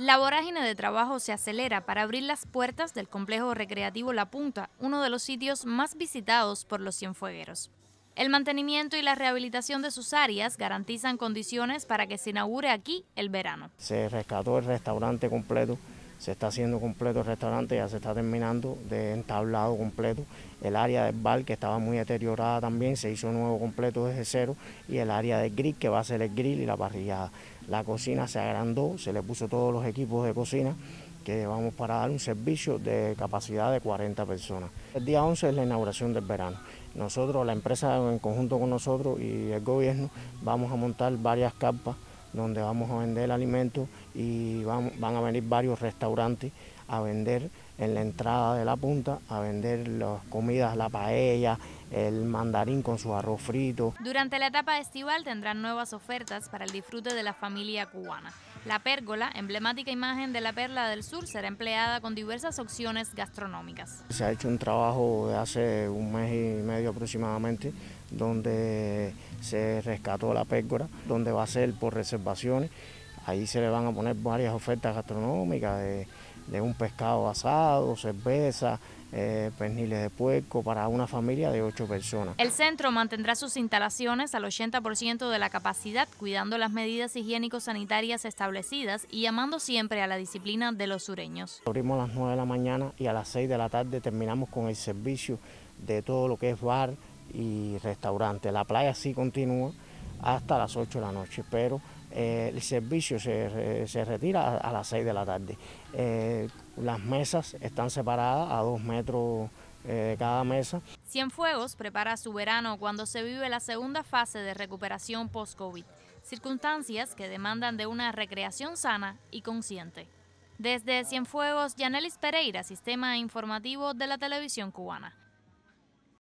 La vorágine de trabajo se acelera para abrir las puertas del complejo recreativo La Punta, uno de los sitios más visitados por los cienfuegueros. El mantenimiento y la rehabilitación de sus áreas garantizan condiciones para que se inaugure aquí el verano. Se rescató el restaurante completo, se está haciendo completo el restaurante, ya se está terminando de entablado completo. El área del bar que estaba muy deteriorada también se hizo nuevo completo desde cero y el área del grill que va a ser el grill y la parrillada. La cocina se agrandó, se le puso todos los equipos de cocina que vamos para dar un servicio de capacidad de 40 personas. El día 11 es la inauguración del verano. Nosotros, la empresa en conjunto con nosotros y el gobierno, vamos a montar varias carpas donde vamos a vender alimentos y van, van a venir varios restaurantes a vender en la entrada de la punta, a vender las comidas, la paella, el mandarín con su arroz frito. Durante la etapa estival tendrán nuevas ofertas para el disfrute de la familia cubana. La pérgola, emblemática imagen de la perla del sur, será empleada con diversas opciones gastronómicas. Se ha hecho un trabajo de hace un mes y medio aproximadamente, donde se rescató la pérgola, donde va a ser por reservaciones. Ahí se le van a poner varias ofertas gastronómicas de, de un pescado asado, cerveza, eh, perniles de puerco para una familia de ocho personas. El centro mantendrá sus instalaciones al 80% de la capacidad, cuidando las medidas higiénico-sanitarias establecidas y llamando siempre a la disciplina de los sureños. Abrimos a las 9 de la mañana y a las 6 de la tarde terminamos con el servicio de todo lo que es bar y restaurante. La playa sí continúa hasta las 8 de la noche, pero eh, el servicio se, se, retira a, las 6 de la tarde. Eh, las mesas están separadas a dos metros eh, de cada mesa. Cienfuegos prepara su verano cuando se vive la segunda fase de recuperación post-COVID, circunstancias que demandan de una recreación sana y consciente. Desde Cienfuegos, Yanelis Pereira, Sistema Informativo de la Televisión Cubana.